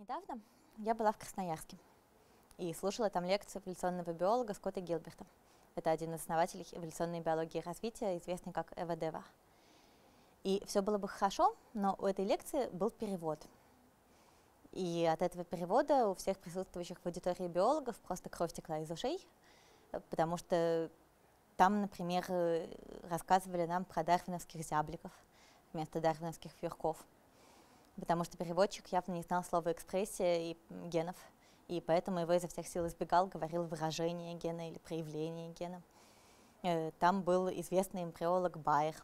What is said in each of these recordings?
Недавно я была в Красноярске и слушала там лекцию эволюционного биолога Скотта Гилберта. Это один из основателей эволюционной биологии развития, известный как Эва. И все было бы хорошо, но у этой лекции был перевод. И от этого перевода у всех присутствующих в аудитории биологов просто кровь текла из ушей, потому что там, например, рассказывали нам про дарвиновских зябликов вместо дарвиновских вьюрков – потому что переводчик явно не знал слова экспрессия и генов, и поэтому его изо всех сил избегал, говорил выражение гена или проявление гена. Э, там был известный эмбриолог Байер,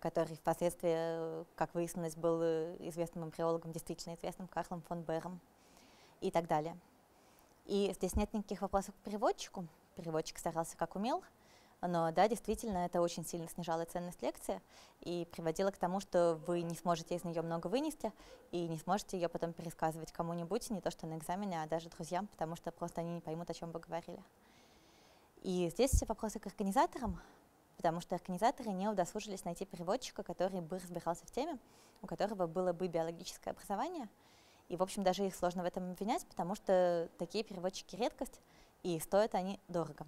который впоследствии, как выяснилось, был известным эмбриологом, действительно известным Карлом фон Бером и так далее. И здесь нет никаких вопросов к переводчику. Переводчик старался как умел, но да, действительно, это очень сильно снижало ценность лекции и приводило к тому, что вы не сможете из нее много вынести и не сможете ее потом пересказывать кому-нибудь, не то что на экзамене, а даже друзьям, потому что просто они не поймут, о чем вы говорили. И здесь все вопросы к организаторам, потому что организаторы не удосужились найти переводчика, который бы разбирался в теме, у которого было бы биологическое образование. И, в общем, даже их сложно в этом обвинять, потому что такие переводчики редкость, и стоят они дорого.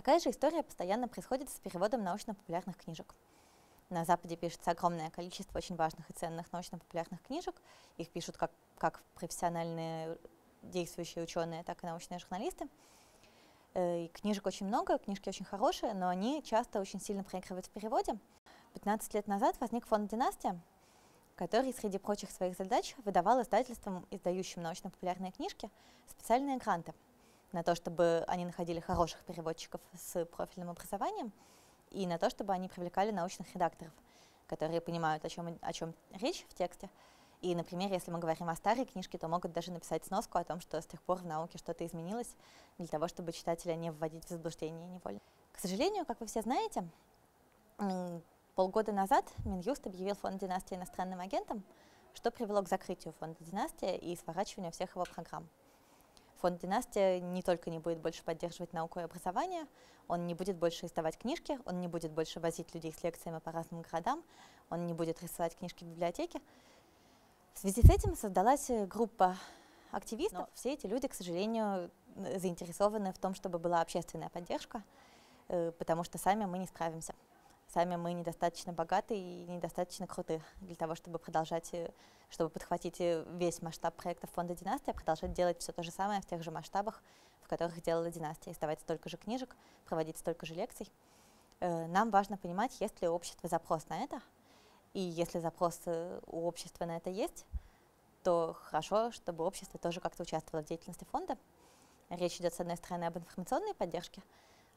Такая же история постоянно происходит с переводом научно-популярных книжек. На Западе пишется огромное количество очень важных и ценных научно-популярных книжек. Их пишут как, как профессиональные действующие ученые, так и научные журналисты. Э, и книжек очень много, книжки очень хорошие, но они часто очень сильно проигрывают в переводе. 15 лет назад возник фонд «Династия», который, среди прочих своих задач, выдавал издательствам, издающим научно-популярные книжки, специальные гранты – на то, чтобы они находили хороших переводчиков с профильным образованием, и на то, чтобы они привлекали научных редакторов, которые понимают, о чем, о чем речь в тексте. И, например, если мы говорим о старой книжке, то могут даже написать сноску о том, что с тех пор в науке что-то изменилось, для того, чтобы читателя не вводить в заблуждение невольно. К сожалению, как вы все знаете, полгода назад Минюст объявил фонд «Династия» иностранным агентом, что привело к закрытию фонда «Династия» и сворачиванию всех его программ. Фонд «Династия» не только не будет больше поддерживать науку и образование, он не будет больше издавать книжки, он не будет больше возить людей с лекциями по разным городам, он не будет рисовать книжки в библиотеке. В связи с этим создалась группа активистов. Но все эти люди, к сожалению, заинтересованы в том, чтобы была общественная поддержка, э, потому что сами мы не справимся. Сами мы недостаточно богаты и недостаточно круты для того, чтобы продолжать, э, чтобы подхватить э, весь масштаб проекта фонда «Династия», продолжать делать все то же самое в тех же масштабах, в которых делала «Династия», издавать столько же книжек, проводить столько же лекций. Э, нам важно понимать, есть ли у общества запрос на это, и если запрос у общества на это есть, то хорошо, чтобы общество тоже как-то участвовало в деятельности фонда. Речь идет, с одной стороны, об информационной поддержке,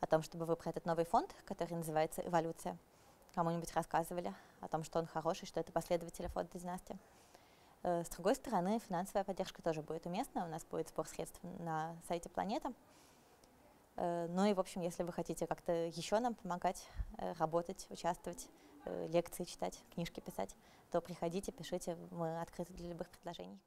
о том, чтобы вы про этот новый фонд, который называется «Эволюция», кому-нибудь рассказывали о том, что он хороший, что это последователи фонда династии. Э, с другой стороны, финансовая поддержка тоже будет уместна. У нас будет сбор средств на сайте Планета. Э, ну и, в общем, если вы хотите как-то еще нам помогать, э, работать, участвовать, лекции читать, книжки писать, то приходите, пишите, мы открыты для любых предложений.